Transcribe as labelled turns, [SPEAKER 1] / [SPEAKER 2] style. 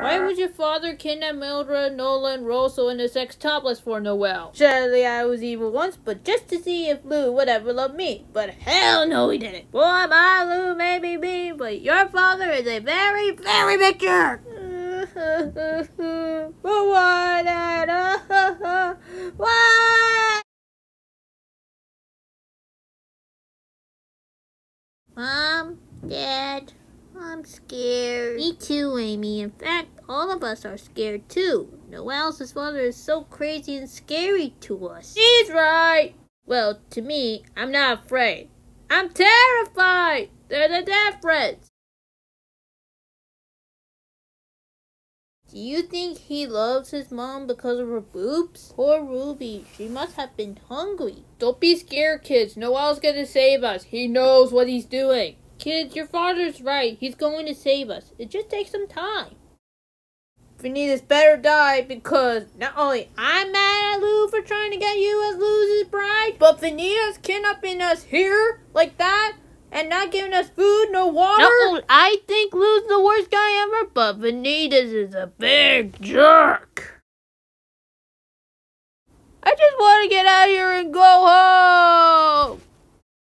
[SPEAKER 1] Why would your father kidnap Mildred, Nolan, Rosso, and the sex topless for Noel?
[SPEAKER 2] Surely I was evil once, but just to see if Lou would ever love me. But hell no, he didn't. Boy, my Lou may be mean, but your father is a very, very big jerk. but why, Dad? Why?
[SPEAKER 3] Mom, Dad, I'm scared.
[SPEAKER 2] Me too, Amy. In fact, all of us are scared too. Noel's father is so crazy and scary to us.
[SPEAKER 1] He's right.
[SPEAKER 2] Well, to me, I'm not afraid. I'm terrified. They're the death threats. Do you think he loves his mom because of her boobs? Poor Ruby, she must have been hungry.
[SPEAKER 1] Don't be scared, kids. Noel's gonna save us. He knows what he's doing.
[SPEAKER 2] Kids, your father's right. He's going to save us. It just takes some time. Vanitas better die because not only I'm mad at Lou for trying to get you as Lou's bride, but Vanitas kidnapping us here like that and not giving us food, no water.
[SPEAKER 1] No, I think Lou's the worst guy ever, but Vanitas is a big jerk.
[SPEAKER 2] I just want to get out of here and go home.